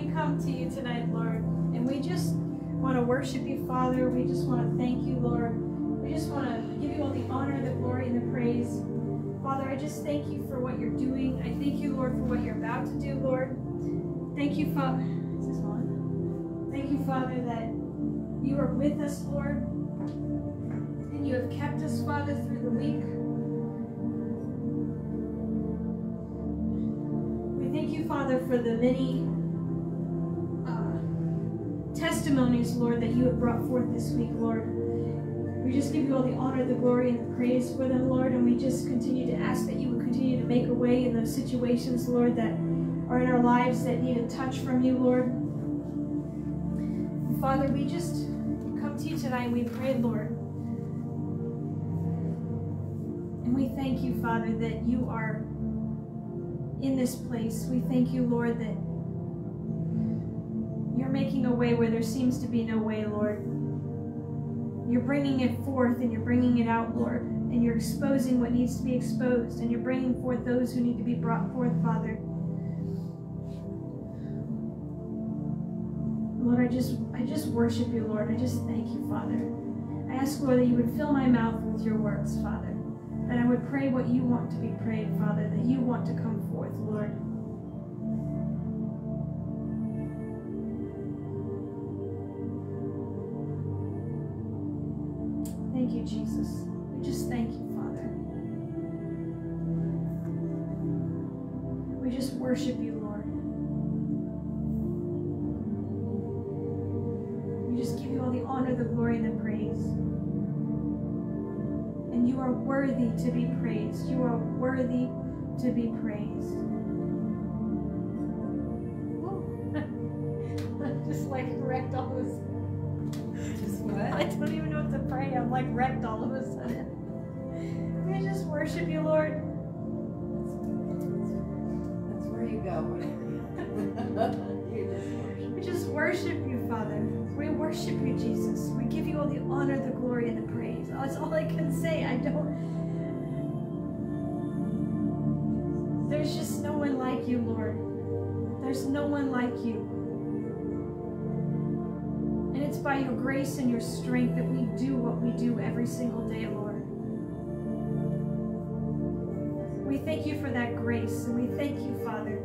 we come to you tonight, Lord, and we just want to worship you, Father. We just want to thank you, Lord. We just want to give you all the honor, the glory, and the praise. Father, I just thank you for what you're doing. I thank you, Lord, for what you're about to do, Lord. Thank you, Father. Is this? Thank you, Father, that you are with us, Lord, and you have kept us, Father, through the week. We thank you, Father, for the many testimonies, Lord, that you have brought forth this week, Lord. We just give you all the honor, the glory, and the praise for them, Lord, and we just continue to ask that you would continue to make a way in those situations, Lord, that are in our lives that need a touch from you, Lord. And Father, we just come to you tonight and we pray, Lord. And we thank you, Father, that you are in this place. We thank you, Lord, that making a way where there seems to be no way, Lord. You're bringing it forth and you're bringing it out, Lord. And you're exposing what needs to be exposed. And you're bringing forth those who need to be brought forth, Father. Lord, I just I just worship you, Lord. I just thank you, Father. I ask, Lord, that you would fill my mouth with your words, Father. That I would pray what you want to be prayed, Father, that you want to come forth, Lord. Thank you, Jesus. We just thank you, Father. We just worship you, Lord. We just give you all the honor, the glory, and the praise. And you are worthy to be praised. You are worthy to be praised. just like wrecked all this. Just I don't even know what to pray. I'm like wrecked all of a sudden. We just worship you, Lord. That's where you go. you just worship. We just worship you, Father. We worship you, Jesus. We give you all the honor, the glory, and the praise. That's all I can say. I don't. There's just no one like you, Lord. There's no one like you. And it's by your grace and your strength that we do what we do every single day, Lord. We thank you for that grace, and we thank you, Father,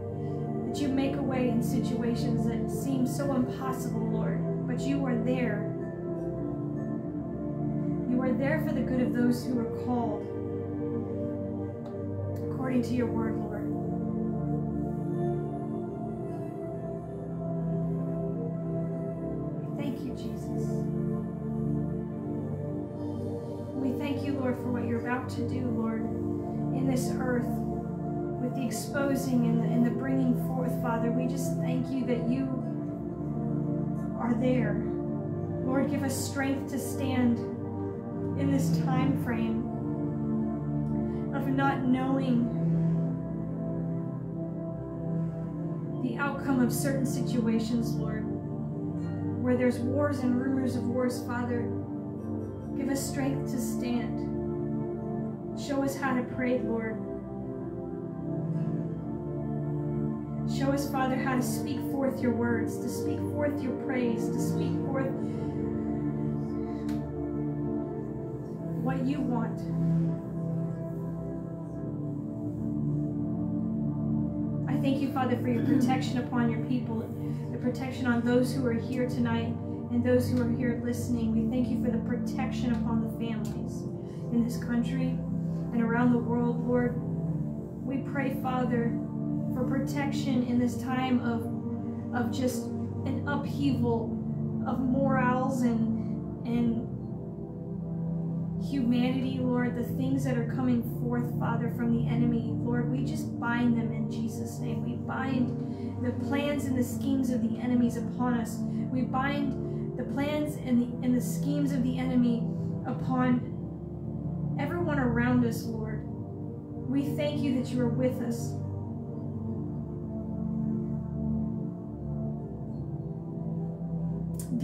that you make a way in situations that seem so impossible, Lord, but you are there. You are there for the good of those who are called according to your word, Lord. Thank you that you are there. Lord, give us strength to stand in this time frame of not knowing the outcome of certain situations, Lord, where there's wars and rumors of wars, Father. Give us strength to stand. Show us how to pray, Lord. Show us, Father, how to speak forth your words, to speak forth your praise, to speak forth what you want. I thank you, Father, for your protection upon your people, the protection on those who are here tonight and those who are here listening. We thank you for the protection upon the families in this country and around the world, Lord. We pray, Father, for protection in this time of, of just an upheaval of morals and, and humanity, Lord, the things that are coming forth, Father, from the enemy. Lord, we just bind them in Jesus' name. We bind the plans and the schemes of the enemies upon us. We bind the plans and the, and the schemes of the enemy upon everyone around us, Lord. We thank you that you are with us.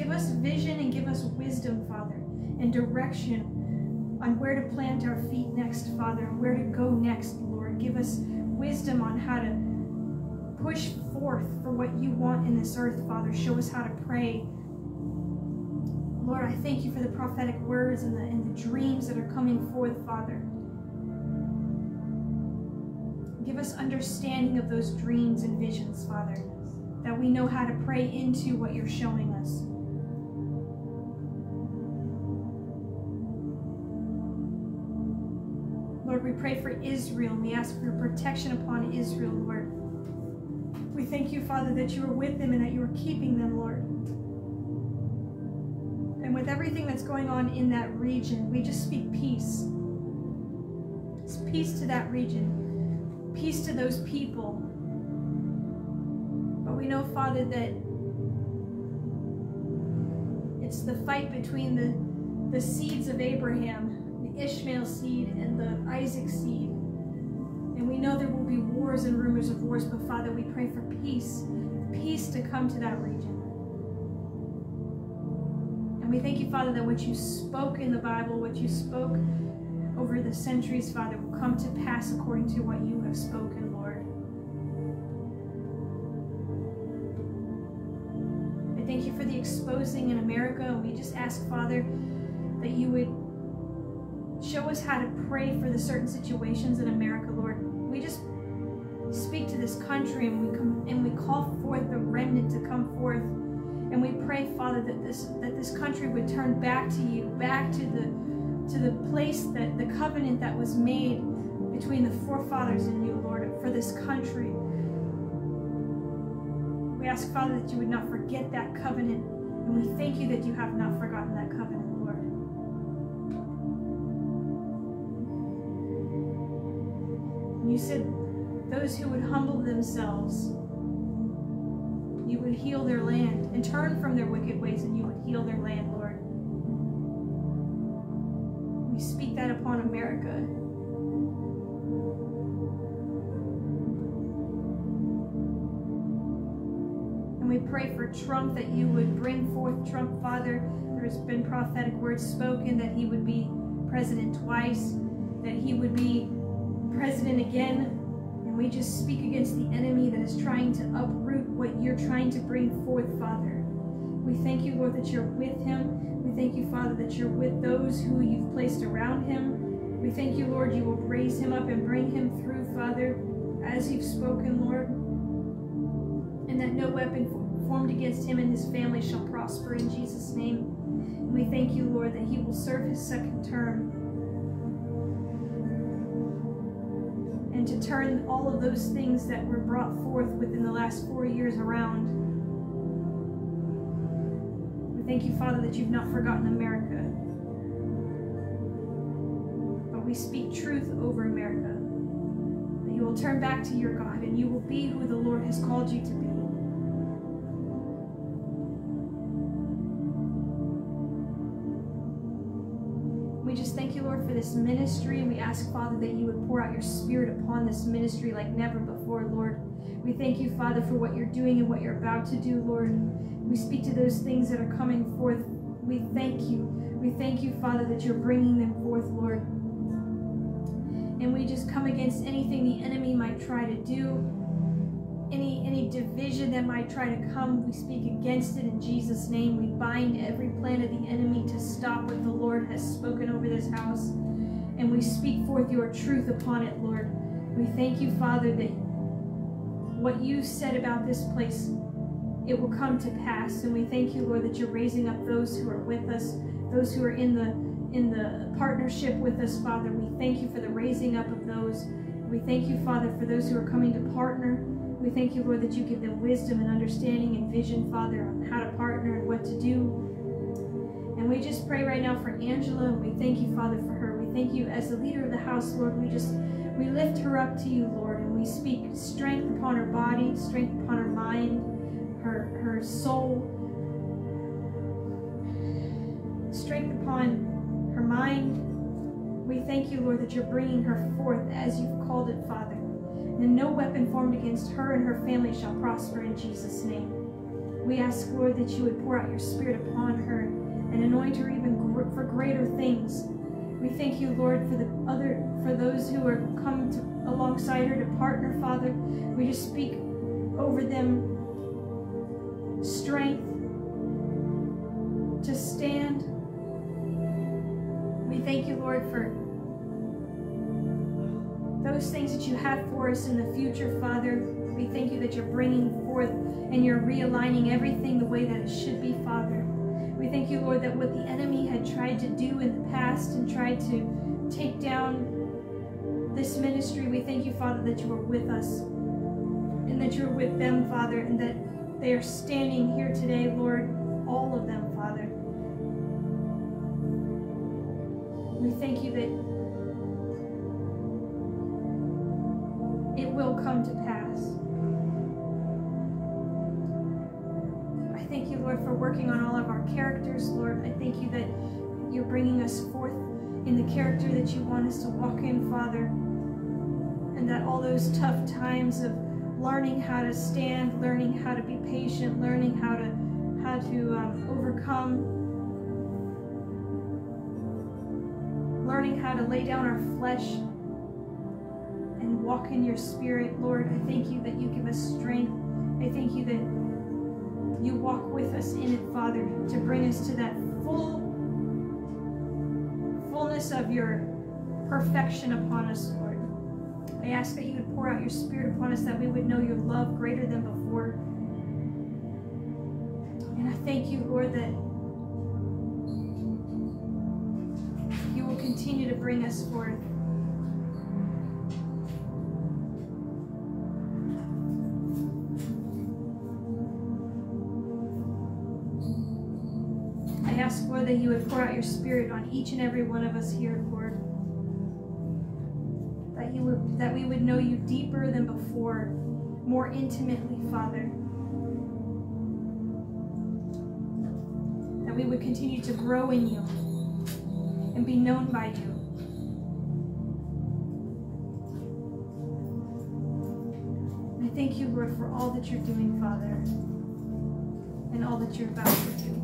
Give us vision and give us wisdom, Father, and direction on where to plant our feet next, Father, and where to go next, Lord. Give us wisdom on how to push forth for what you want in this earth, Father. Show us how to pray. Lord, I thank you for the prophetic words and the, and the dreams that are coming forth, Father. Give us understanding of those dreams and visions, Father, that we know how to pray into what you're showing us. Lord, we pray for Israel and we ask for your protection upon Israel, Lord. We thank you, Father, that you are with them and that you are keeping them, Lord. And with everything that's going on in that region, we just speak peace. It's peace to that region, peace to those people. But we know, Father, that it's the fight between the, the seeds of Abraham, Ishmael seed, and the Isaac seed. And we know there will be wars and rumors of wars, but Father, we pray for peace, peace to come to that region. And we thank you, Father, that what you spoke in the Bible, what you spoke over the centuries, Father, will come to pass according to what you have spoken, Lord. I thank you for the exposing in America, and we just ask, Father, that you would show us how to pray for the certain situations in America, Lord. We just speak to this country and we come and we call forth the remnant to come forth. And we pray, Father, that this that this country would turn back to you, back to the to the place that the covenant that was made between the forefathers and you, Lord, for this country. We ask, Father, that you would not forget that covenant. And we thank you that you have not forgotten that covenant, You said those who would humble themselves, you would heal their land and turn from their wicked ways, and you would heal their land, Lord. We speak that upon America. And we pray for Trump that you would bring forth Trump, Father. There's been prophetic words spoken that he would be president twice, that he would be president again. And we just speak against the enemy that is trying to uproot what you're trying to bring forth, Father. We thank you, Lord, that you're with him. We thank you, Father, that you're with those who you've placed around him. We thank you, Lord, you will raise him up and bring him through, Father, as you've spoken, Lord. And that no weapon formed against him and his family shall prosper in Jesus' name. And we thank you, Lord, that he will serve his second term. And to turn all of those things that were brought forth within the last four years around. We thank you, Father, that you've not forgotten America. But we speak truth over America. That you will turn back to your God and you will be who the Lord has called you to be. This ministry. And we ask, Father, that you would pour out your spirit upon this ministry like never before, Lord. We thank you, Father, for what you're doing and what you're about to do, Lord. We speak to those things that are coming forth. We thank you. We thank you, Father, that you're bringing them forth, Lord. And we just come against anything the enemy might try to do, any any division that might try to come. We speak against it in Jesus' name. We bind every plan of the enemy to stop what the Lord has spoken over this house. And we speak forth your truth upon it, Lord. We thank you, Father, that what you said about this place, it will come to pass. And we thank you, Lord, that you're raising up those who are with us, those who are in the in the partnership with us, Father. We thank you for the raising up of those. We thank you, Father, for those who are coming to partner. We thank you, Lord, that you give them wisdom and understanding and vision, Father, on how to partner and what to do. And we just pray right now for Angela, and we thank you, Father, for thank you as the leader of the house, Lord. We just we lift her up to you, Lord, and we speak strength upon her body, strength upon her mind, her her soul, strength upon her mind. We thank you, Lord, that you're bringing her forth as you've called it, Father. And no weapon formed against her and her family shall prosper in Jesus' name. We ask, Lord, that you would pour out your spirit upon her and anoint her even for greater things. We thank you, Lord, for the other for those who are come to, alongside her to partner, Father. We just speak over them strength to stand. We thank you, Lord, for those things that you have for us in the future, Father. We thank you that you're bringing forth and you're realigning everything the way that it should be, Father. We thank you, Lord, that what the enemy had tried to do in the past and tried to take down this ministry, we thank you, Father, that you are with us and that you're with them, Father, and that they are standing here today, Lord, all of them, Father. We thank you that it will come to pass. I thank you, Lord, for working on all our characters, Lord. I thank you that you're bringing us forth in the character that you want us to walk in, Father. And that all those tough times of learning how to stand, learning how to be patient, learning how to how to um, overcome, learning how to lay down our flesh and walk in your spirit, Lord. I thank you that you give us strength. I thank you that you walk with us in it, Father, to bring us to that full fullness of your perfection upon us, Lord. I ask that you would pour out your spirit upon us, that we would know your love greater than before. And I thank you, Lord, that you will continue to bring us forth. That you would pour out your spirit on each and every one of us here, Lord that you would that we would know you deeper than before, more intimately, Father. That we would continue to grow in you and be known by you. I thank you, Lord, for all that you're doing, Father, and all that you're about to do.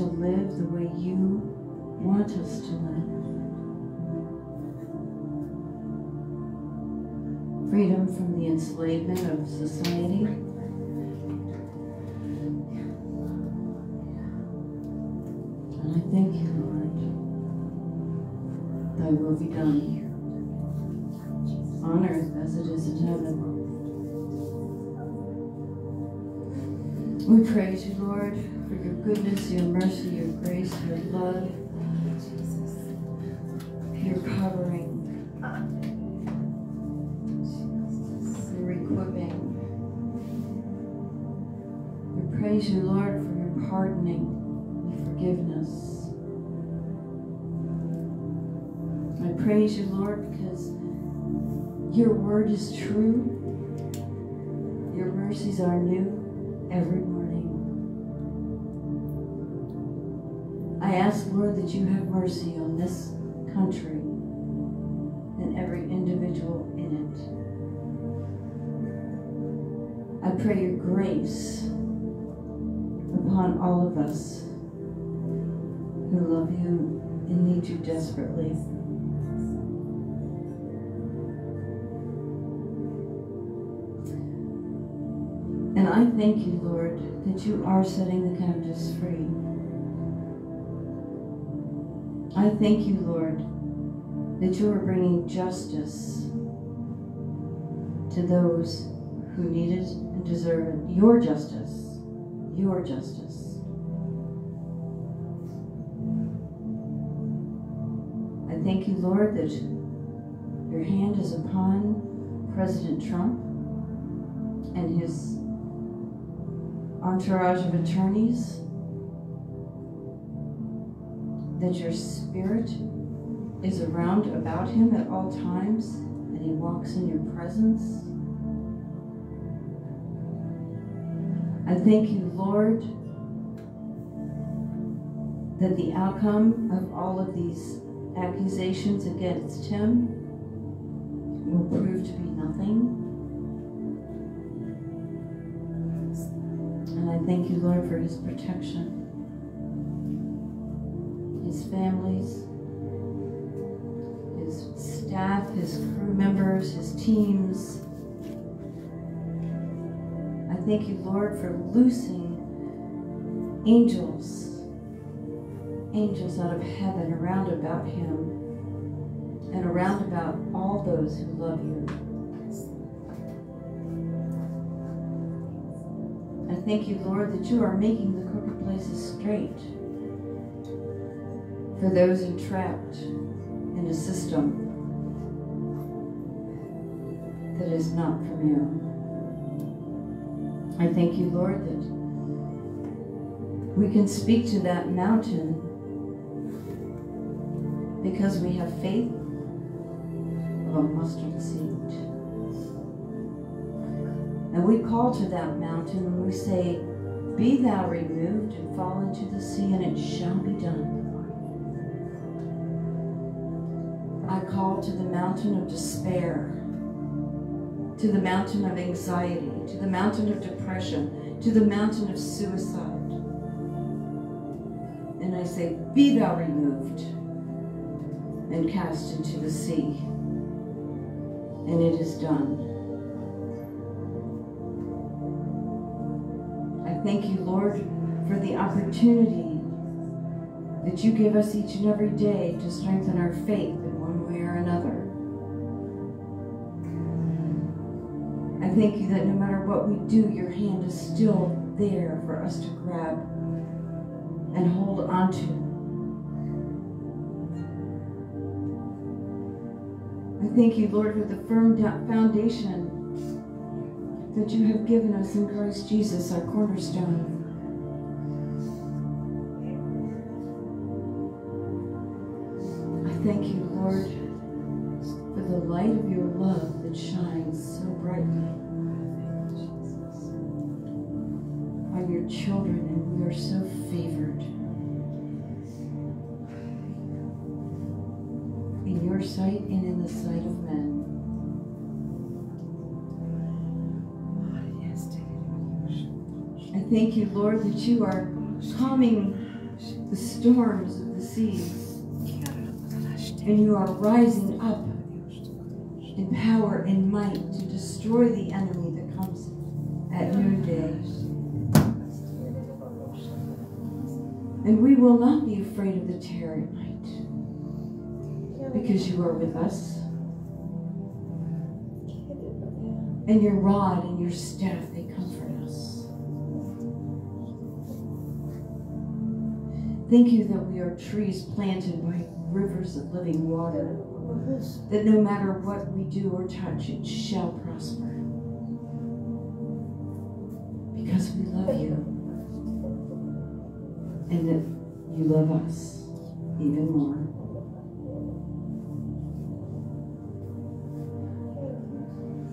To live the way you want us to live. Freedom from the enslavement of society. And I thank you, Lord. Thy will be done on earth as it is in heaven. We praise you, Lord, for your goodness, your mercy, your grace, your love, your covering, your equipping. We praise you, Lord, for your pardoning, with forgiveness. I praise you, Lord, because your word is true. Your mercies are new every that you have mercy on this country and every individual in it. I pray your grace upon all of us who love you and need you desperately. And I thank you, Lord, that you are setting the captives free. I thank you, Lord, that you are bringing justice to those who need it and deserve it. Your justice. Your justice. I thank you, Lord, that your hand is upon President Trump and his entourage of attorneys, that your spirit is around about him at all times, and he walks in your presence. I thank you, Lord, that the outcome of all of these accusations against him will prove to be nothing. And I thank you, Lord, for his protection, families, his staff, his crew members, his teams. I thank you, Lord, for loosing angels, angels out of heaven around about him and around about all those who love you. I thank you, Lord, that you are making the crooked places straight for those entrapped in a system that is not from you. I thank you, Lord, that we can speak to that mountain because we have faith of a mustard seed. And we call to that mountain and we say, Be thou removed and fall into the sea, and it shall be done. To the mountain of despair, to the mountain of anxiety, to the mountain of depression, to the mountain of suicide. And I say, Be thou removed and cast into the sea. And it is done. I thank you, Lord, for the opportunity that you give us each and every day to strengthen our faith I thank you that no matter what we do, your hand is still there for us to grab and hold on to. I thank you, Lord, for the firm foundation that you have given us in Christ Jesus, our cornerstone. I thank you, Lord, for the light of your that shines so brightly on your children, and we are so favored. In your sight and in the sight of men. I thank you, Lord, that you are calming the storms of the seas. And you are rising up power and might to destroy the enemy that comes at noonday. And we will not be afraid of the terror at night because you are with us. And your rod and your staff, they comfort us. Thank you that we are trees planted by rivers of living water, that no matter what we do or touch, it shall prosper. Because we love you. and that you love us even more.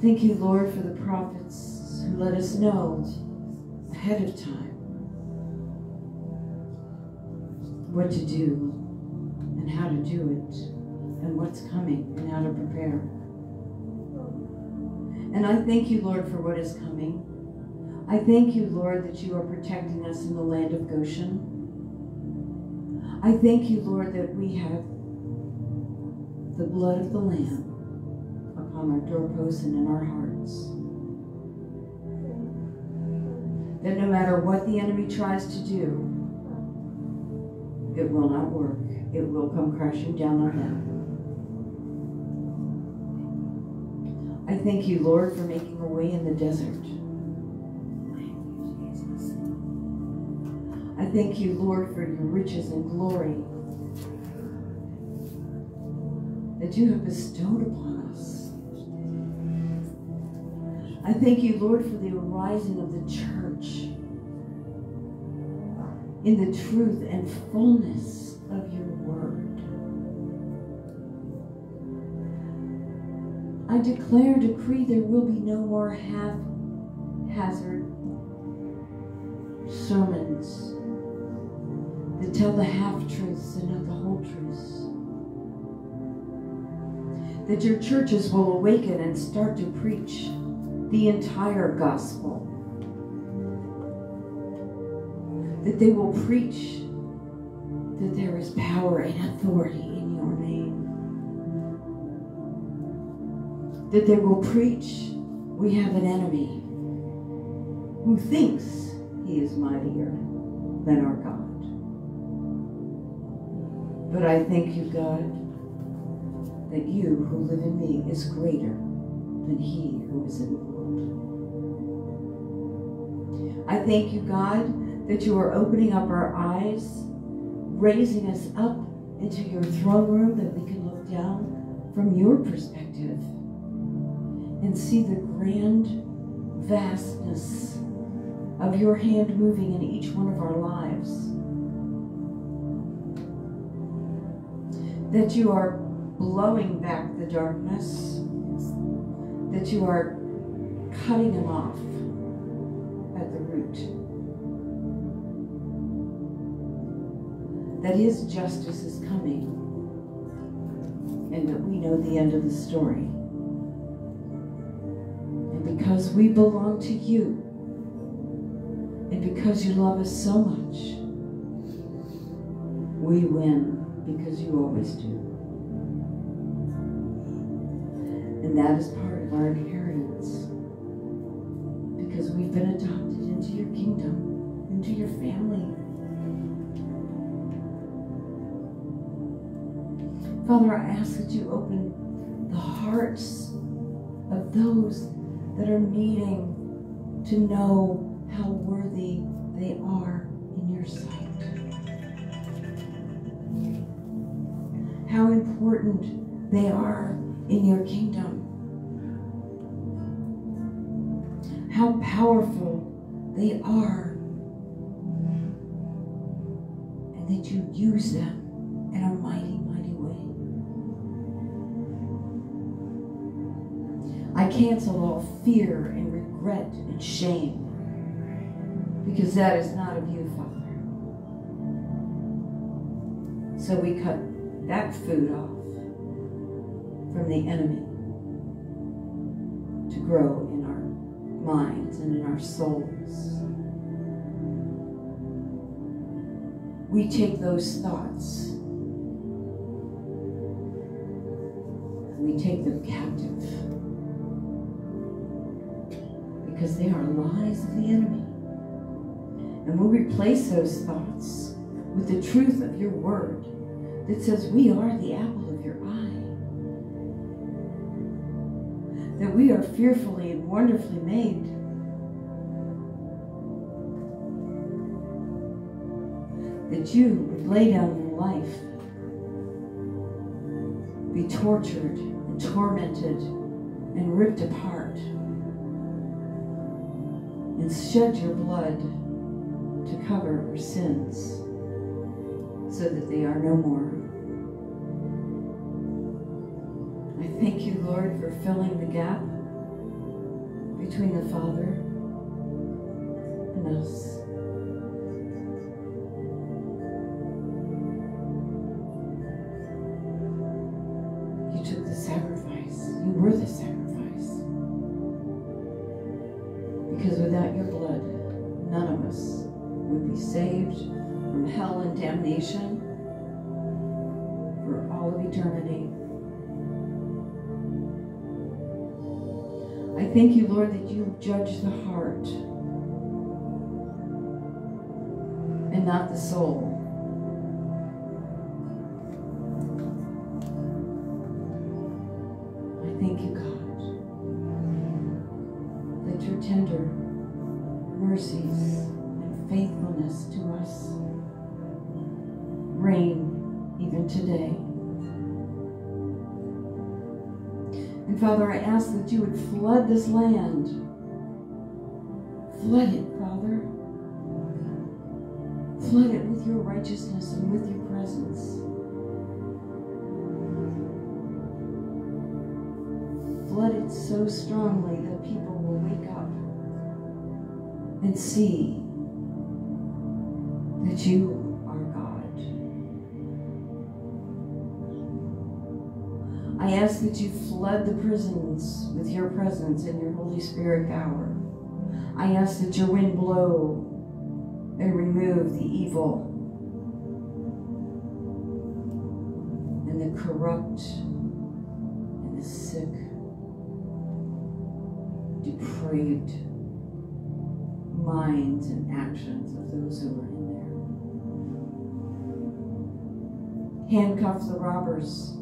Thank you, Lord, for the prophets who let us know ahead of time what to do and how to do it and what's coming and how to prepare. And I thank you, Lord, for what is coming. I thank you, Lord, that you are protecting us in the land of Goshen. I thank you, Lord, that we have the blood of the Lamb upon our doorposts and in our hearts. That no matter what the enemy tries to do, it will not work. It will come crashing down on them. I thank you, Lord, for making a way in the desert. I thank you, Lord, for your riches and glory that you have bestowed upon us. I thank you, Lord, for the arising of the church in the truth and fullness of your I declare, decree, there will be no more haphazard sermons that tell the half truths and not the whole truths. That your churches will awaken and start to preach the entire gospel. That they will preach that there is power and authority in your That they will preach we have an enemy who thinks he is mightier than our God. But I thank you, God, that you who live in me is greater than he who is in the world. I thank you, God, that you are opening up our eyes, raising us up into your throne room that we can look down from your perspective and see the grand vastness of your hand moving in each one of our lives. That you are blowing back the darkness, that you are cutting them off at the root. That his justice is coming, and that we know the end of the story. Because we belong to you, and because you love us so much, we win because you always do. And that is part of our inheritance. To know how worthy they are in your sight. How important they are in your kingdom. How powerful they are. And that you use them in a mighty, mighty way. I cancel all fear and regret and shame because that is not of you, Father. So we cut that food off from the enemy to grow in our minds and in our souls. We take those thoughts and we take them captive because they are lies of the enemy. And we'll replace those thoughts with the truth of your word that says we are the apple of your eye. That we are fearfully and wonderfully made. That you would lay down your life, be tortured and tormented and ripped apart, and shed your blood to cover our sins so that they are no more. I thank you, Lord, for filling the gap between the Father and us. Thank you, Lord, that you judge the heart and not the soul. Ask that you would flood this land. Flood it, Father. Flood it with your righteousness and with your presence. Flood it so strongly that people will wake up and see that you I ask that you flood the prisons with your presence and your Holy Spirit power. I ask that your wind blow and remove the evil and the corrupt and the sick, depraved minds and actions of those who are in there. Handcuff the robbers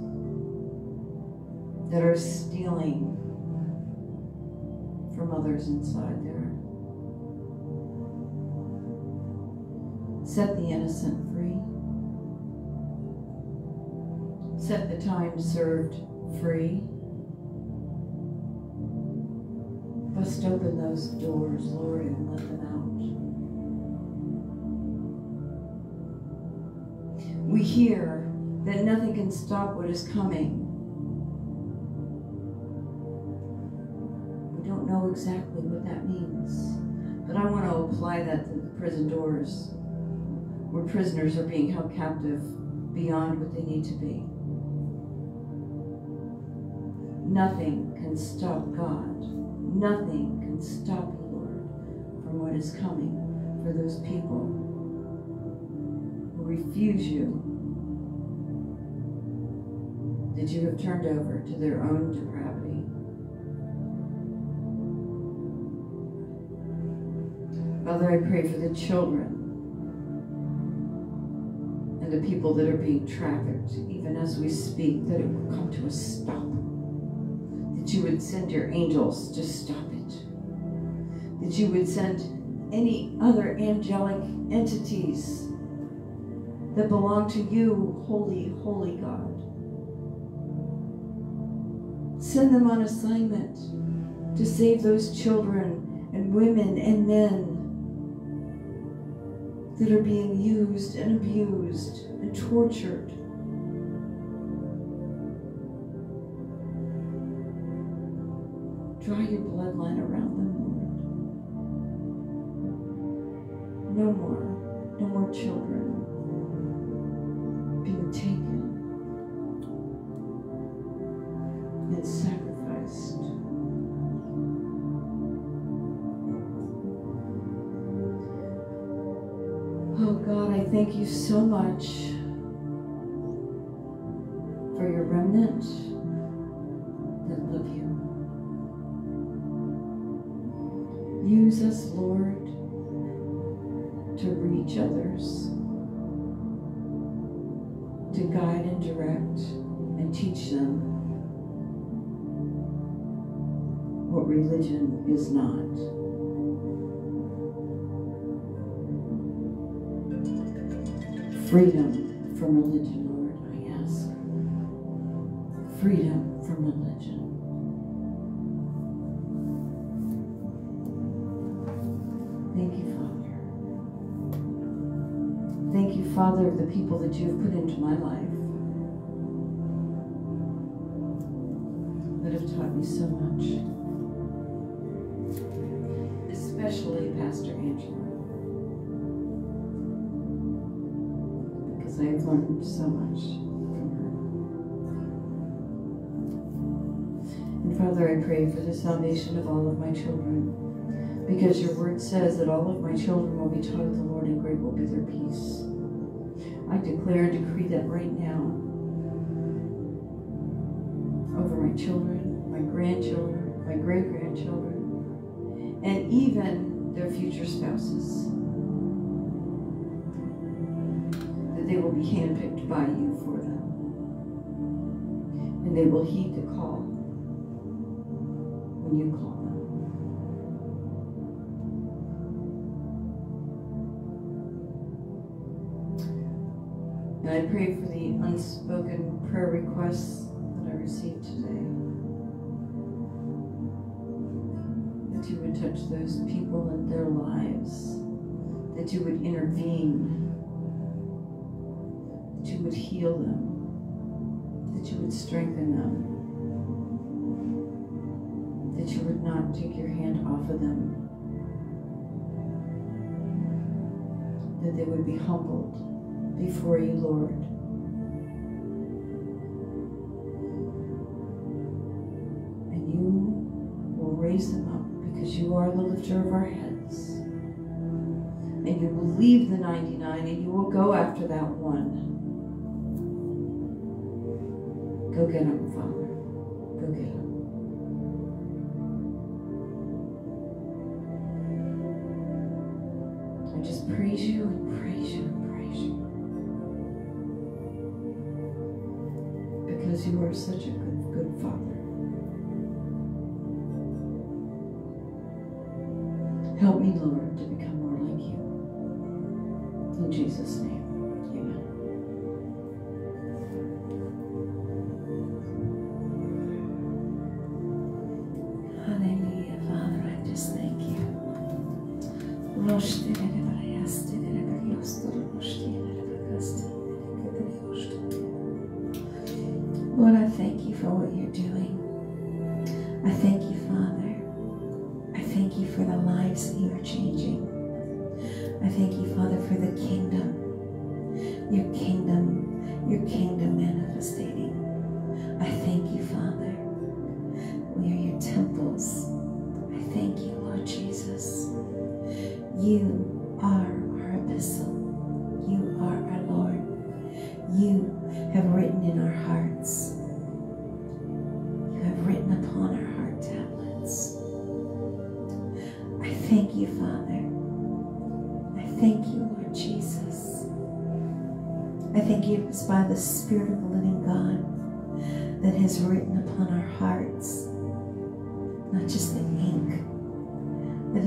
that are stealing from others inside there. Set the innocent free. Set the time served free. Bust open those doors, Lord, and let them out. We hear that nothing can stop what is coming. Exactly what that means, but I want to apply that to the prison doors where prisoners are being held captive beyond what they need to be. Nothing can stop God. Nothing can stop the Lord, from what is coming for those people who refuse you, that you have turned over to their own depravity. Father, I pray for the children and the people that are being trafficked, even as we speak, that it will come to a stop. That you would send your angels to stop it. That you would send any other angelic entities that belong to you, holy, holy God. Send them on assignment to save those children and women and men that are being used and abused and tortured. So much Freedom from religion, Lord, I ask. Freedom from religion. Thank you, Father. Thank you, Father, of the people that you have put into my life so much from her. And Father, I pray for the salvation of all of my children. Because your word says that all of my children will be taught of the Lord and great will be their peace. I declare and decree that right now over my children, my grandchildren, my great grandchildren, and even their future spouses. They will be handpicked by you for them. And they will heed the call when you call. Them. And I pray for the unspoken prayer requests that I received today. That you would touch those people in their lives. That you would intervene. You would heal them. That you would strengthen them. That you would not take your hand off of them. That they would be humbled before you, Lord. And you will raise them up because you are the lifter of our heads. And you will leave the 99 and you will go after that one. Go get him, Father.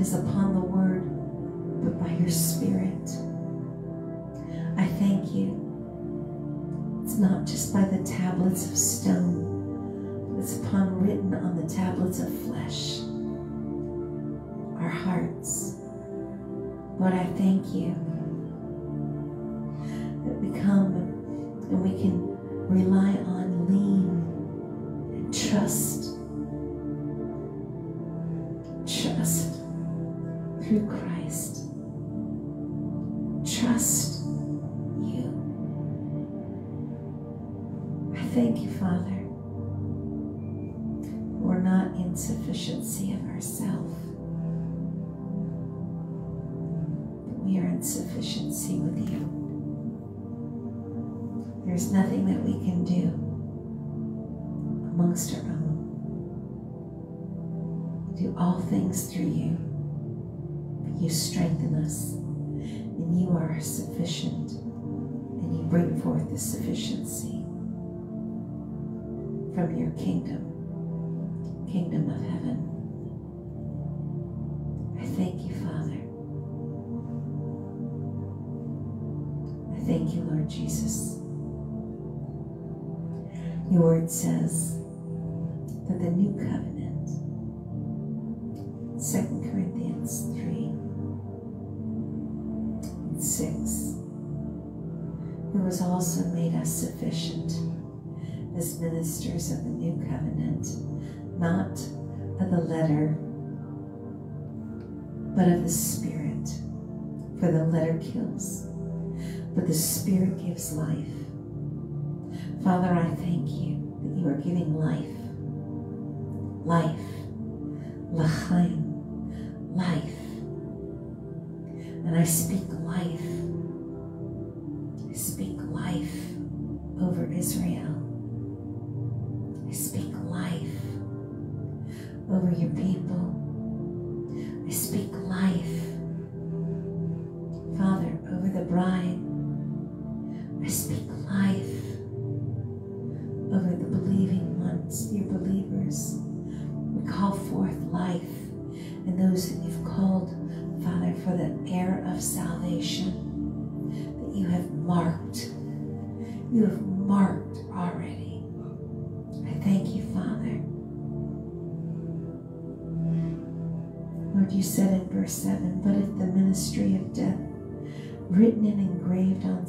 Is upon the word, but by your Spirit. I thank you. It's not just by the tablets of stone, but it's upon written on the tablets of flesh, our hearts. Lord, I thank you sufficiency from your kingdom, kingdom of heaven. I thank you, Father. I thank you, Lord Jesus. Your word says that the new covenant, 2 Corinthians 3 was also made us sufficient as ministers of the new covenant, not of the letter, but of the Spirit. For the letter kills, but the Spirit gives life. Father, I thank you that you are giving life. Life. L'chaim.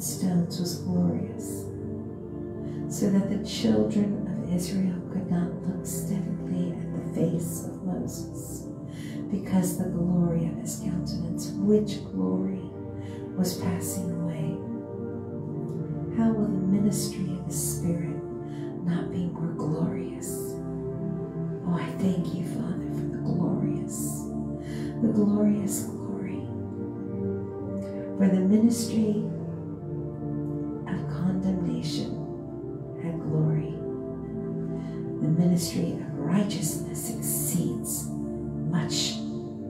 Stones, was glorious, so that the children of Israel could not look steadily at the face of Moses, because the glory of his countenance, which glory was passing away. How will the ministry of the Spirit not be more glorious? Oh, I thank you, Father, for the glorious, the glorious glory. For the ministry condemnation had glory. The ministry of righteousness exceeds much,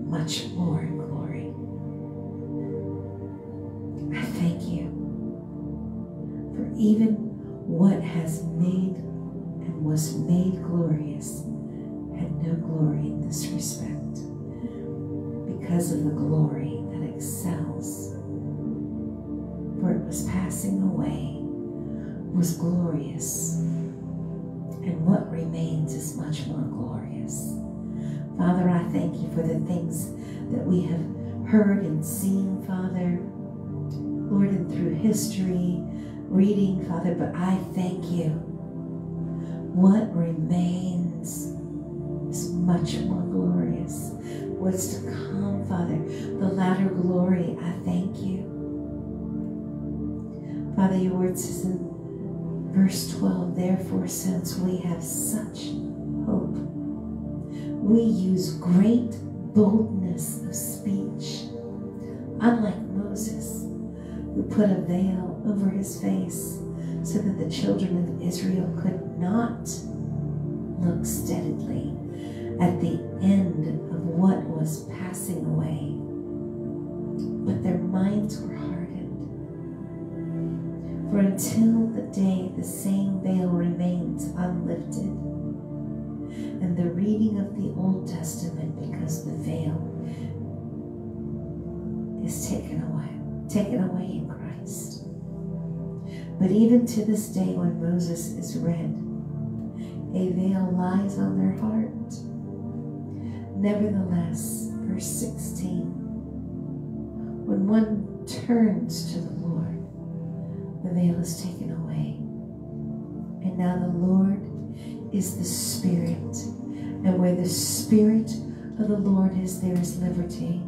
much more in glory. I thank you for even what has made and was made glorious had no glory in this respect because of the glory that excels. For it was passing away, was glorious, and what remains is much more glorious. Father, I thank you for the things that we have heard and seen, Father, Lord, and through history, reading, Father, but I thank you. What remains is much more glorious. What's to come, Father, the latter glory, I thank you. Father, your word says in verse 12, therefore, since we have such hope, we use great boldness of speech, unlike Moses, who put a veil over his face so that the children of Israel could not look steadily at the end of what was passing away. But their minds were hardened. For until the day the same veil remains unlifted, and the reading of the Old Testament, because the veil is taken away, taken away in Christ. But even to this day, when Moses is read, a veil lies on their heart. Nevertheless, verse 16, when one turns to the the veil is taken away. And now the Lord is the Spirit. And where the Spirit of the Lord is, there is liberty.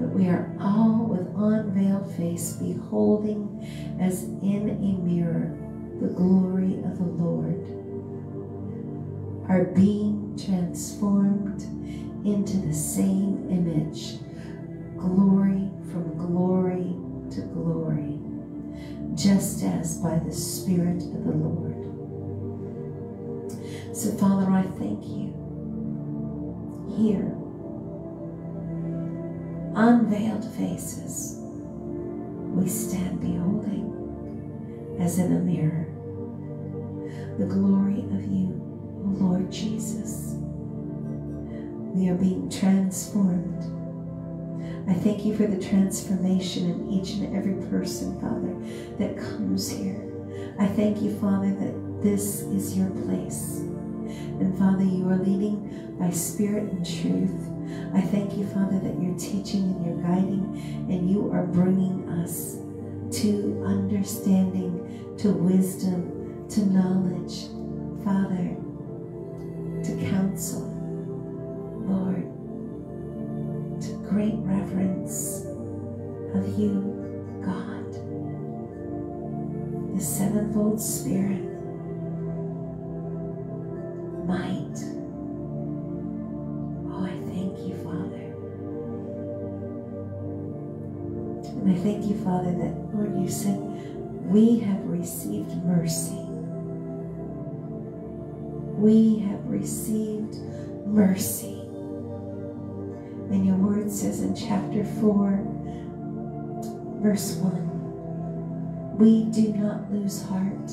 But we are all with unveiled face, beholding as in a mirror the glory of the Lord, are being transformed into the same image, glory from glory to glory, just as by the Spirit of the Lord. So, Father, I thank you. Here, unveiled faces, we stand beholding as in a mirror the glory of you, O Lord Jesus. We are being transformed. I thank you for the transformation in each and every person, Father, that comes here. I thank you, Father, that this is your place. And Father, you are leading by spirit and truth. I thank you, Father, that you're teaching and you're guiding and you are bringing us, to understanding, to wisdom, to knowledge, Father, to counsel, reverence of you, God, the sevenfold Spirit, might. Oh, I thank you, Father. And I thank you, Father, that, Lord, you said we have received mercy. We have received mercy. And your word says in chapter 4, verse 1, we do not lose heart.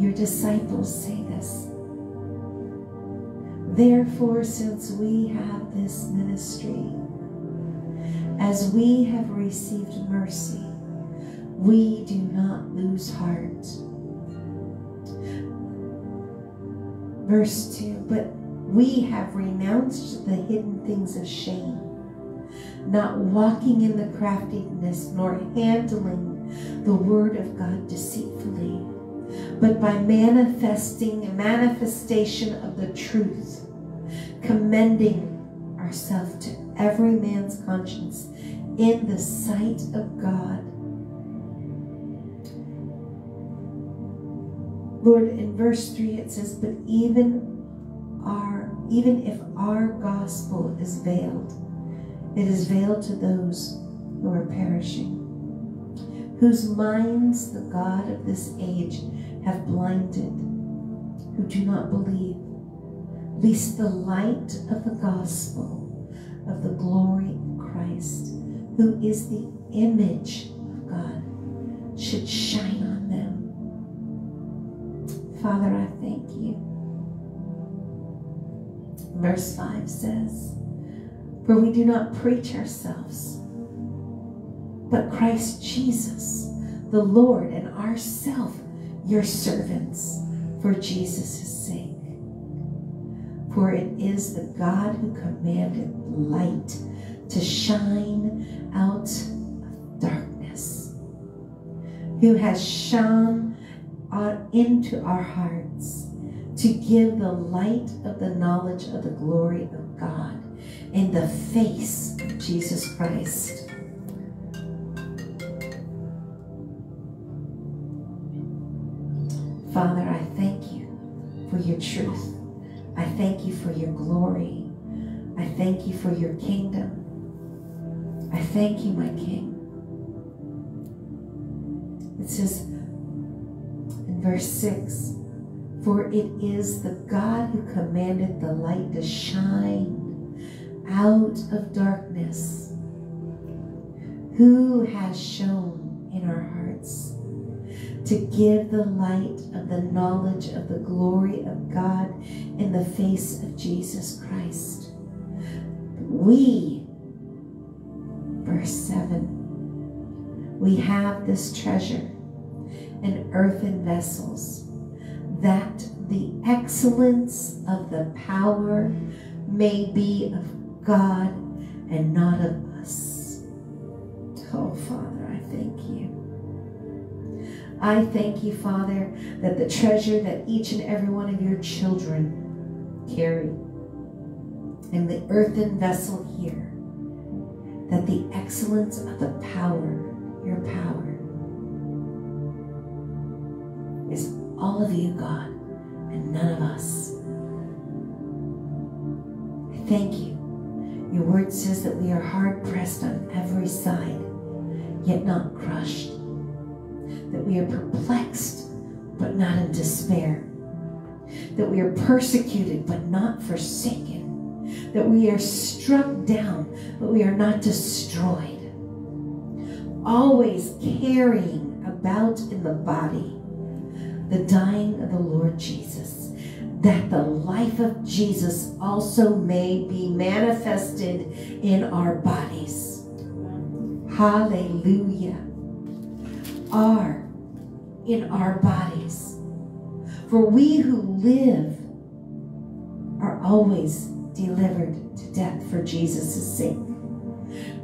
Your disciples say this. Therefore, since we have this ministry, as we have received mercy, we do not lose heart. Verse 2 But we have renounced the hidden things of shame, not walking in the craftiness nor handling the word of God deceitfully, but by manifesting a manifestation of the truth, commending ourselves to every man's conscience in the sight of God. Lord, in verse 3 it says, But even our even if our gospel is veiled, it is veiled to those who are perishing, whose minds the God of this age have blinded, who do not believe, lest the light of the gospel of the glory of Christ, who is the image of God, should shine on them. Father, I thank you. Verse 5 says, For we do not preach ourselves, but Christ Jesus, the Lord, and ourself, your servants, for Jesus' sake. For it is the God who commanded light to shine out of darkness, who has shone uh, into our hearts to give the light of the knowledge of the glory of God in the face of Jesus Christ. Father, I thank you for your truth. I thank you for your glory. I thank you for your kingdom. I thank you, my King. It says in verse 6 For it is the God who commanded the light to shine out of darkness, who has shown in our hearts to give the light of the knowledge of the glory of God in the face of Jesus Christ. We, verse 7, we have this treasure in earthen vessels, that the excellence of the power may be of God and not of us. Oh, Father, I thank you. I thank you, Father, that the treasure that each and every one of your children carry in the earthen vessel here, that the excellence of the power, your power, all of you, God, and none of us. I thank you. Your word says that we are hard pressed on every side, yet not crushed that we are perplexed, but not in despair, that we are persecuted, but not forsaken, that we are struck down, but we are not destroyed, always carrying about in the body the dying of the Lord Jesus, that the life of Jesus also may be manifested in our bodies. Hallelujah. Are in our bodies. For we who live are always delivered to death for Jesus' sake.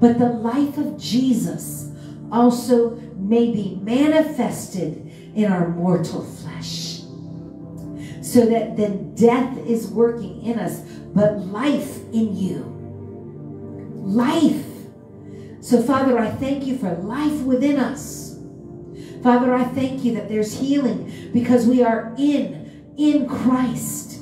But the life of Jesus also may be manifested in our mortal flesh. So that then death is working in us, but life in you. Life. So, Father, I thank you for life within us. Father, I thank you that there's healing because we are in, in Christ.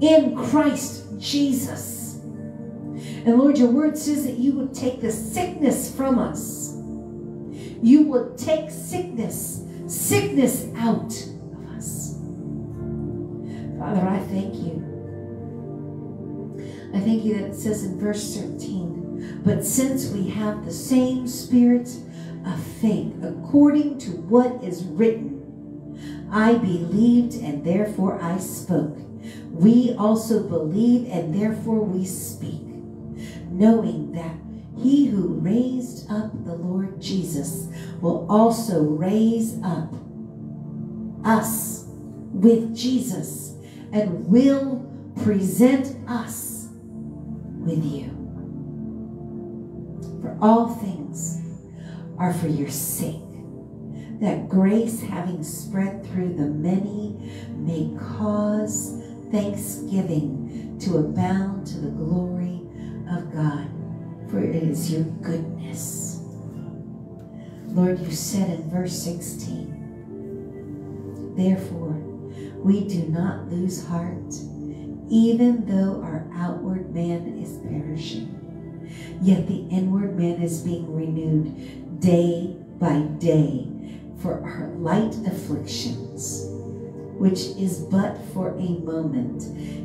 In Christ Jesus. And Lord, your word says that you would take the sickness from us. You would take sickness, sickness out of us. Father, I thank you. I thank you that it says in verse 13, but since we have the same spirit of faith, according to what is written, I believed and therefore I spoke. We also believe and therefore we speak, knowing that he who raised up the Lord Jesus will also raise up us with Jesus and will present us with you. For all things are for your sake, that grace having spread through the many may cause thanksgiving to abound to the glory of God, for it is your goodness. Lord, you said in verse 16, Therefore, we do not lose heart, even though our outward man is perishing. Yet the inward man is being renewed day by day for our light afflictions which is but for a moment,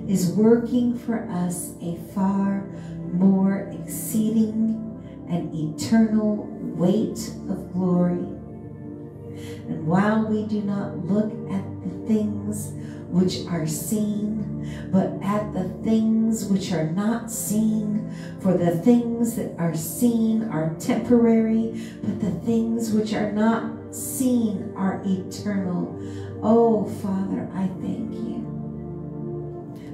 is working for us a far more exceeding and eternal weight of glory. And while we do not look at the things which are seen, but at the things which are not seen, for the things that are seen are temporary, but the things which are not seen are eternal. Oh, Father, I thank you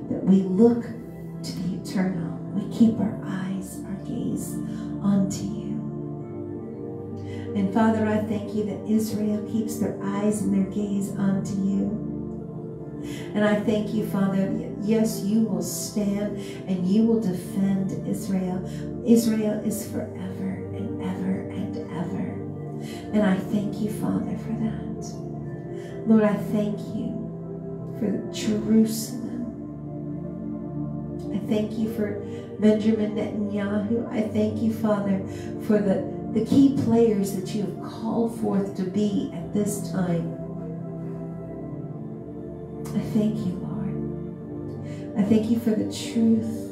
that we look to the eternal. We keep our eyes, our gaze onto you. And Father, I thank you that Israel keeps their eyes and their gaze onto you. And I thank you, Father, yes, you will stand and you will defend Israel. Israel is forever and ever and ever. And I thank you, Father, for that. Lord, I thank you for Jerusalem. I thank you for Benjamin Netanyahu. I thank you, Father, for the, the key players that you have called forth to be at this time. I thank you, Lord. I thank you for the truth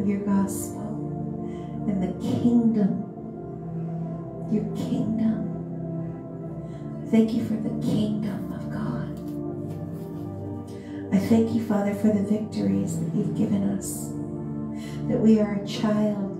of your gospel and the kingdom, your kingdom. Thank you for the kingdom of God. I thank you, Father, for the victories that you've given us. That we are a child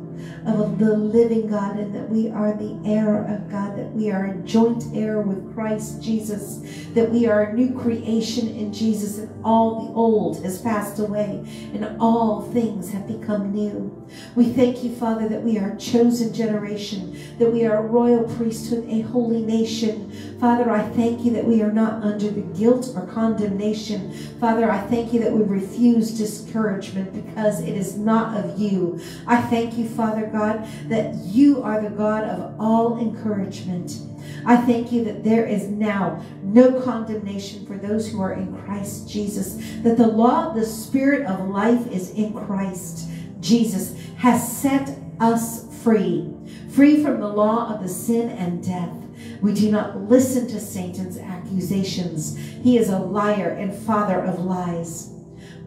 of the living God and that we are the heir of God, that we are a joint heir with Christ Jesus, that we are a new creation in Jesus and all the old has passed away and all things have become new. We thank you, Father, that we are a chosen generation, that we are a royal priesthood, a holy nation. Father, I thank you that we are not under the guilt or condemnation. Father, I thank you that we refuse discouragement because it is not of you. I thank you, Father God, that you are the God of all encouragement. I thank you that there is now no condemnation for those who are in Christ Jesus, that the law of the Spirit of life is in Christ Jesus, has set us free, free from the law of the sin and death. We do not listen to Satan's accusations. He is a liar and father of lies.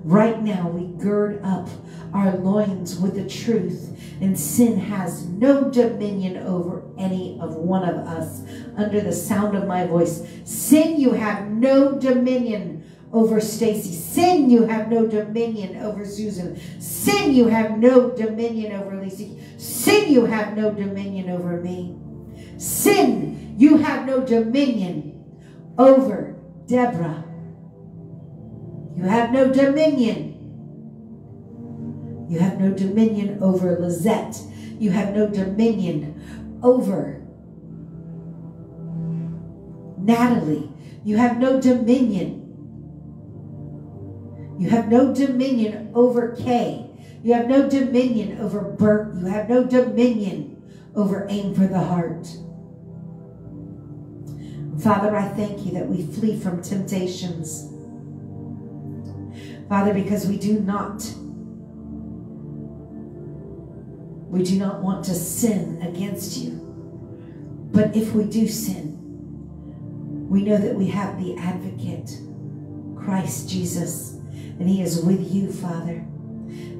Right now, we gird up our loins with the truth, and sin has no dominion over any of one of us under the sound of my voice. Sin, you have no dominion over Stacy. Sin, you have no dominion over Susan. Sin, you have no dominion over Lisa. Sin, you have no dominion over me. Sin, you have no dominion over Deborah. You have no dominion. You have no dominion over Lizette. You have no dominion over Natalie. You have no dominion. You have no dominion over Kay. You have no dominion over Bert. You have no dominion over Aim for the Heart. Father, I thank you that we flee from temptations. Father, because we do not, we do not want to sin against you. But if we do sin, we know that we have the advocate, Christ Jesus, and he is with you, Father.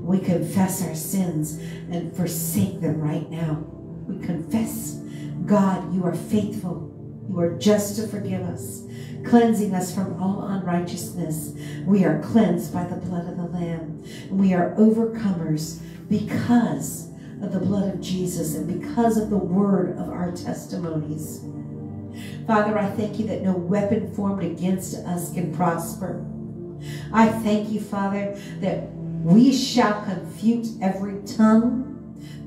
We confess our sins and forsake them right now. We confess, God, you are faithful. You are just to forgive us, cleansing us from all unrighteousness. We are cleansed by the blood of the Lamb. We are overcomers because of the blood of Jesus and because of the word of our testimonies. Father, I thank you that no weapon formed against us can prosper. I thank you, Father, that we shall confute every tongue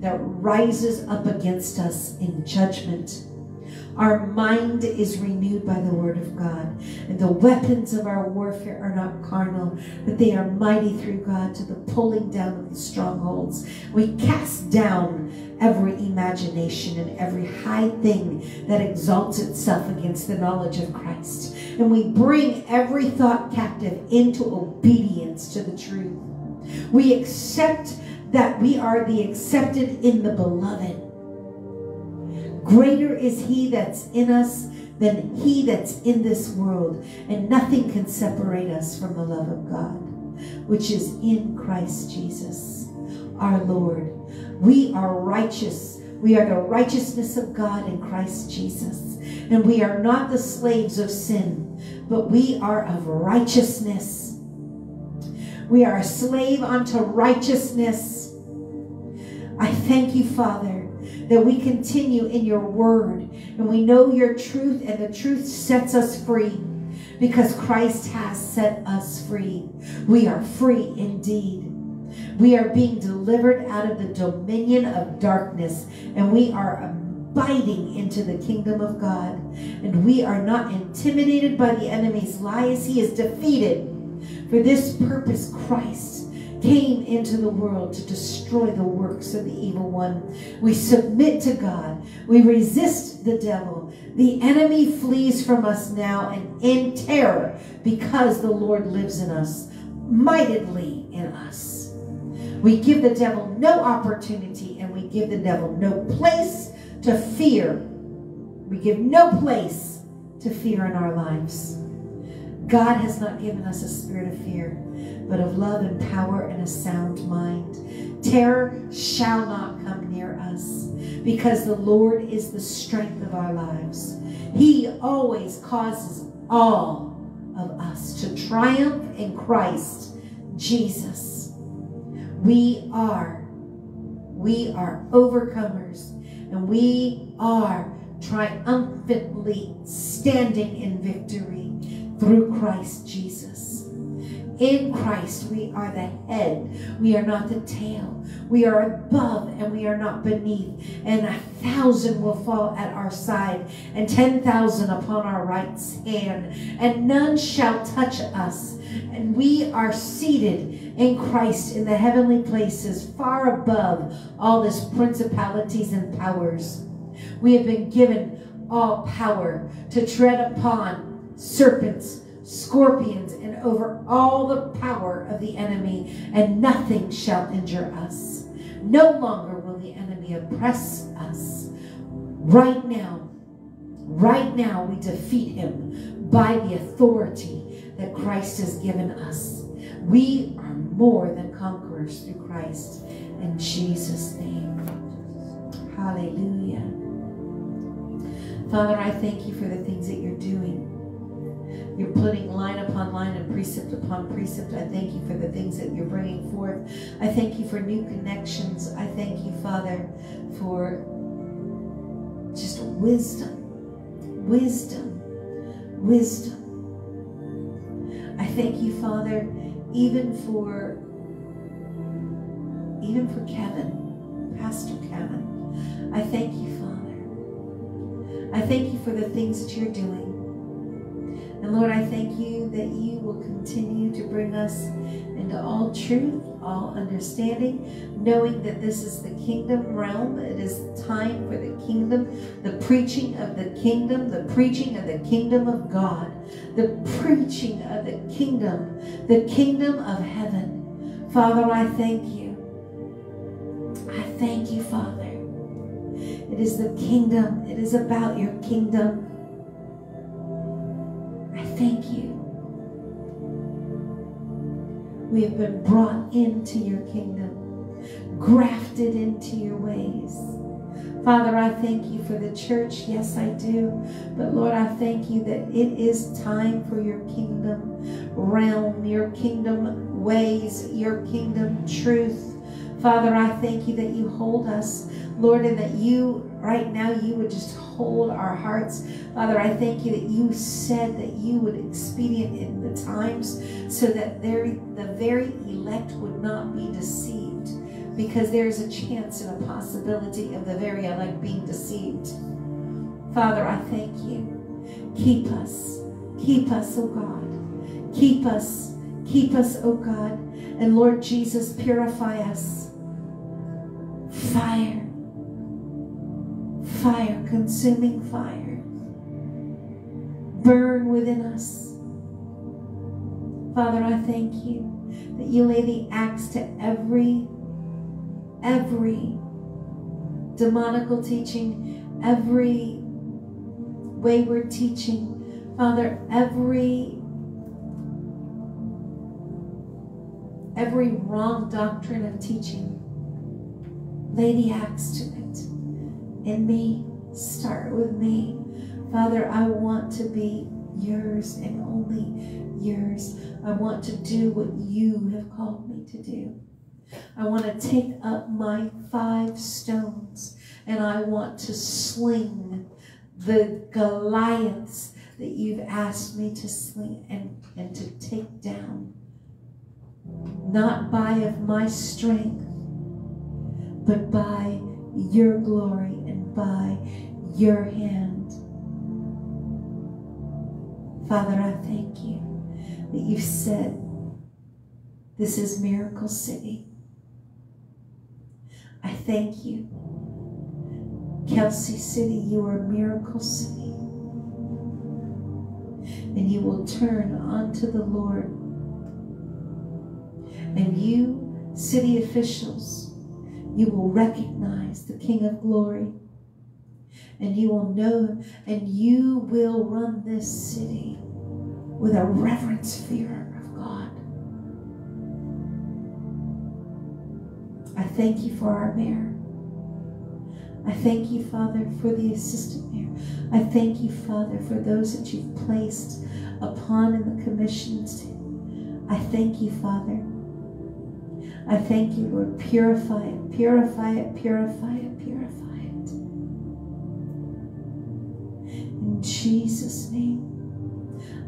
that rises up against us in judgment. Our mind is renewed by the word of God. And the weapons of our warfare are not carnal, but they are mighty through God to the pulling down of the strongholds. We cast down every imagination and every high thing that exalts itself against the knowledge of Christ. And we bring every thought captive into obedience to the truth. We accept that we are the accepted in the beloved. Greater is he that's in us than he that's in this world, and nothing can separate us from the love of God, which is in Christ Jesus, our Lord. We are righteous. We are the righteousness of God in Christ Jesus. And we are not the slaves of sin, but we are of righteousness. We are a slave unto righteousness. I thank you, Father, that we continue in your word and we know your truth and the truth sets us free because Christ has set us free. We are free indeed. We are being delivered out of the dominion of darkness and we are abiding into the kingdom of God. And we are not intimidated by the enemy's lies. He is defeated. For this purpose, Christ came into the world to destroy the works of the evil one. We submit to God. We resist the devil. The enemy flees from us now and in terror because the Lord lives in us, mightily in us. We give the devil no opportunity and we give the devil no place to fear. We give no place to fear in our lives. God has not given us a spirit of fear, but of love and power and a sound mind. Terror shall not come near us because the Lord is the strength of our lives. He always causes all of us to triumph in Christ Jesus. We are, we are overcomers and we are triumphantly standing in victory through Christ Jesus. In Christ, we are the head. We are not the tail. We are above and we are not beneath. And a thousand will fall at our side and 10,000 upon our right hand. And none shall touch us. And we are seated in Christ in the heavenly places, far above all this principalities and powers. We have been given all power to tread upon serpents, scorpions, and over all the power of the enemy, and nothing shall injure us. No longer will the enemy oppress us. Right now, right now, we defeat him by the authority that Christ has given us. We are more than conquerors through Christ. In Jesus' name. Hallelujah. Father, I thank you for the things that you're doing. You're putting line upon line and precept upon precept. I thank you for the things that you're bringing forth. I thank you for new connections. I thank you, Father, for just wisdom, wisdom, wisdom. I thank you, Father, even for even for Kevin, Pastor Kevin. I thank you, Father. I thank you for the things that you're doing. And Lord, I thank you that you will continue to bring us into all truth, all understanding, knowing that this is the kingdom realm. It is time for the kingdom, the preaching of the kingdom, the preaching of the kingdom of God, the preaching of the kingdom, the kingdom of heaven. Father, I thank you. I thank you, Father. It is the kingdom. It is about your kingdom. Thank you. We have been brought into your kingdom, grafted into your ways. Father, I thank you for the church. Yes, I do. But Lord, I thank you that it is time for your kingdom realm, your kingdom ways, your kingdom truth. Father, I thank you that you hold us, Lord, and that you, right now, you would just hold our hearts. Father, I thank you that you said that you would expedient in the times so that there, the very elect would not be deceived because there is a chance and a possibility of the very elect being deceived. Father, I thank you. Keep us. Keep us, oh God. Keep us. Keep us, oh God. And Lord Jesus, purify us fire, fire, consuming fire, burn within us. Father, I thank you that you lay the axe to every, every demonical teaching, every wayward teaching. Father, every every wrong doctrine of teaching lay the axe to it. In me, start with me. Father, I want to be yours and only yours. I want to do what you have called me to do. I want to take up my five stones and I want to sling the Goliaths that you've asked me to sling and, and to take down. Not by of my strength, but by your glory by your hand. Father, I thank you that you've said this is Miracle City. I thank you. Kelsey City, you are Miracle City. And you will turn unto the Lord. And you, city officials, you will recognize the King of glory. And you will know him. And you will run this city with a reverence fear of God. I thank you for our mayor. I thank you, Father, for the assistant mayor. I thank you, Father, for those that you've placed upon in the commissions. I thank you, Father, I thank you, Lord. Purify it, purify it, purify it, Jesus' name.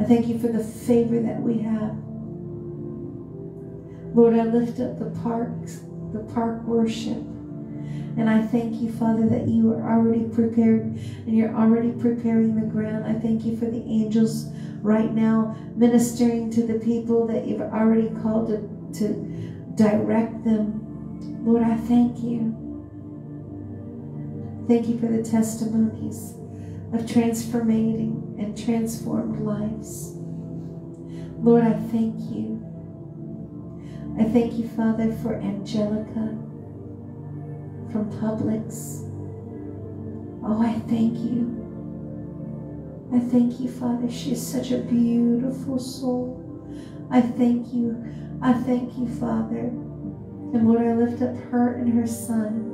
I thank you for the favor that we have. Lord, I lift up the parks, the park worship. And I thank you, Father, that you are already prepared and you're already preparing the ground. I thank you for the angels right now ministering to the people that you've already called to, to direct them. Lord, I thank you. Thank you for the testimonies of transforming and transformed lives. Lord, I thank you. I thank you, Father, for Angelica from Publix. Oh, I thank you. I thank you, Father. She is such a beautiful soul. I thank you I thank you, Father. And Lord, I lift up her and her son.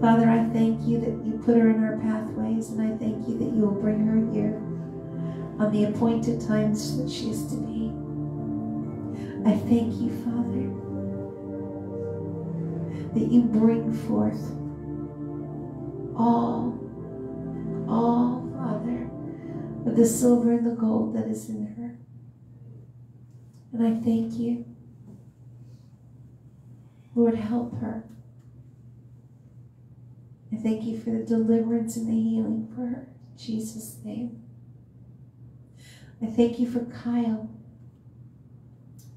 Father, I thank you that you put her in our pathways, and I thank you that you will bring her here on the appointed times that she is to be. I thank you, Father, that you bring forth all, all, Father, of the silver and the gold that is in her. And I thank you. Lord, help her. I thank you for the deliverance and the healing for her. In Jesus' name. I thank you for Kyle.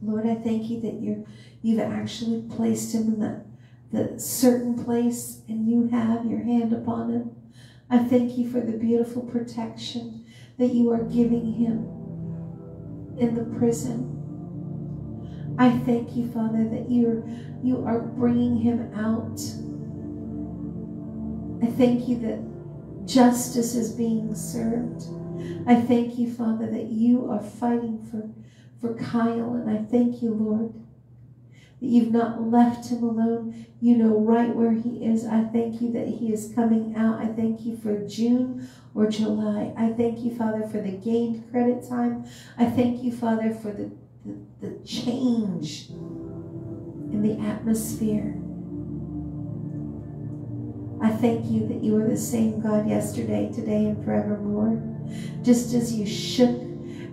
Lord, I thank you that you're you've actually placed him in the, the certain place and you have your hand upon him. I thank you for the beautiful protection that you are giving him in the prison. I thank you, Father, that you're you are bringing him out. I thank you that justice is being served. I thank you, Father, that you are fighting for, for Kyle. And I thank you, Lord, that you've not left him alone. You know right where he is. I thank you that he is coming out. I thank you for June or July. I thank you, Father, for the gained credit time. I thank you, Father, for the, the, the change in the atmosphere. I thank you that you are the same God yesterday, today, and forevermore. Just as you shook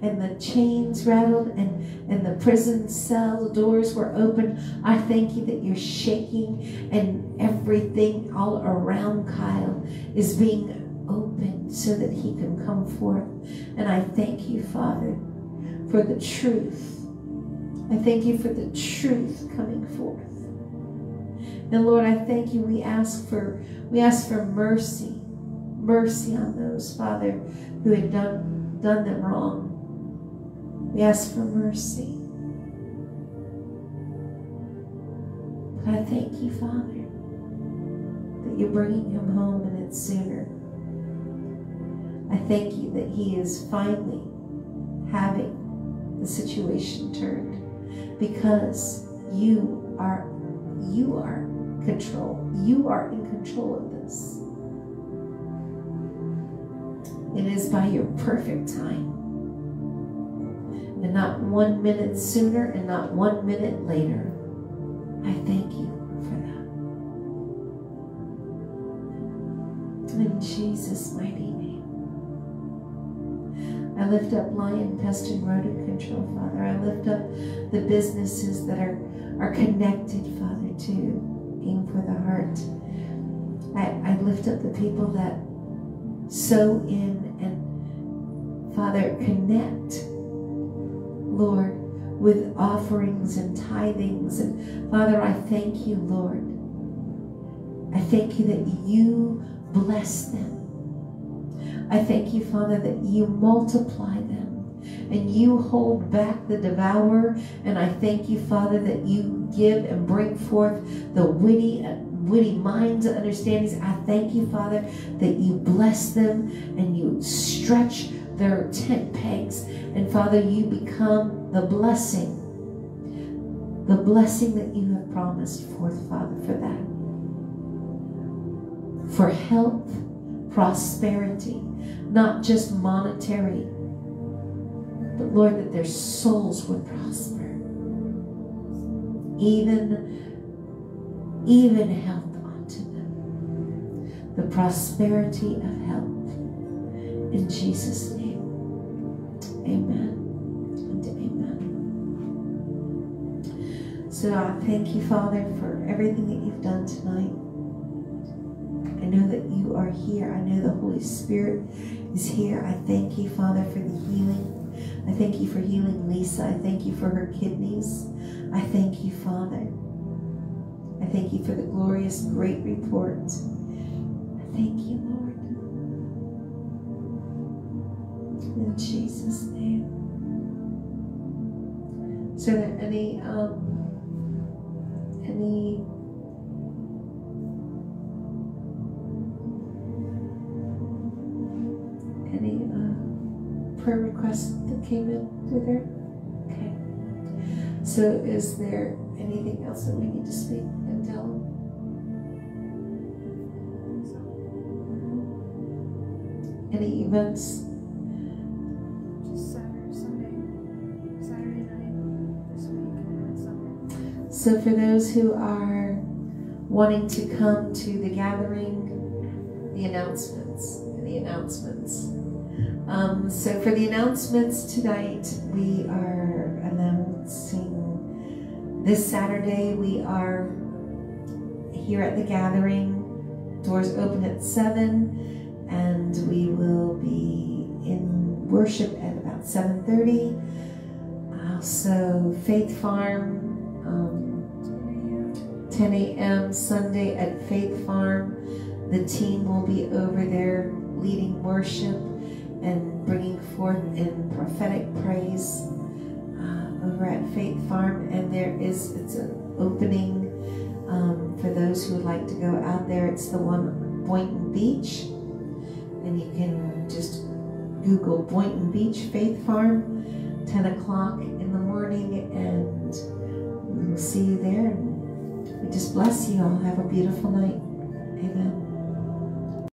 and the chains rattled and, and the prison cell doors were open, I thank you that you're shaking and everything all around Kyle is being opened so that he can come forth. And I thank you, Father, for the truth. I thank you for the truth coming forth. And Lord, I thank you. We ask for we ask for mercy, mercy on those, Father, who had done done them wrong. We ask for mercy. I thank you, Father, that you're bringing him home and it's sooner. I thank you that he is finally having the situation turned because you are you are control. You are in control of this. It is by your perfect time. And not one minute sooner and not one minute later. I thank you for that. In Jesus' mighty name. I lift up Lion, Pest, and Rodent Control, Father. I lift up the businesses that are, are connected, Father, to For the heart. I, I lift up the people that sow in and, Father, connect, Lord, with offerings and tithings. And Father, I thank you, Lord. I thank you that you bless them. I thank you, Father, that you multiply them and you hold back the devourer. And I thank you, Father, that you give and bring forth the witty, witty minds and understandings. I thank you, Father, that you bless them and you stretch their tent pegs. And Father, you become the blessing, the blessing that you have promised forth, Father, for that. For health, prosperity, not just monetary, but Lord, that their souls would prosper. Even, even health unto them. The prosperity of health. In Jesus' name. Amen. And amen. So I thank you, Father, for everything that you've done tonight. I know that you are here. I know the Holy Spirit is here. I thank you, Father, for the healing. I thank you for healing Lisa. I thank you for her kidneys. I thank you, Father. I thank you for the glorious great report. I thank you, Lord. In Jesus' name. So there any um any any uh, prayer requests that came in through there? So is there anything else that we need to speak and tell them? Any events? Just Saturday, Sunday, Saturday night this week and Sunday. So for those who are wanting to come to the gathering, the announcements, the announcements. Um, so for the announcements tonight, we are announcing this Saturday we are here at the gathering doors open at 7 and we will be in worship at about 7.30. Also, Faith Farm, um, 10 a.m. Sunday at Faith Farm. The team will be over there leading worship and bringing forth in prophetic praise over at Faith Farm. And there is, it's an opening um, for those who would like to go out there. It's the one Boynton Beach. And you can just Google Boynton Beach Faith Farm, 10 o'clock in the morning, and we'll see you there. We just bless you all. Have a beautiful night.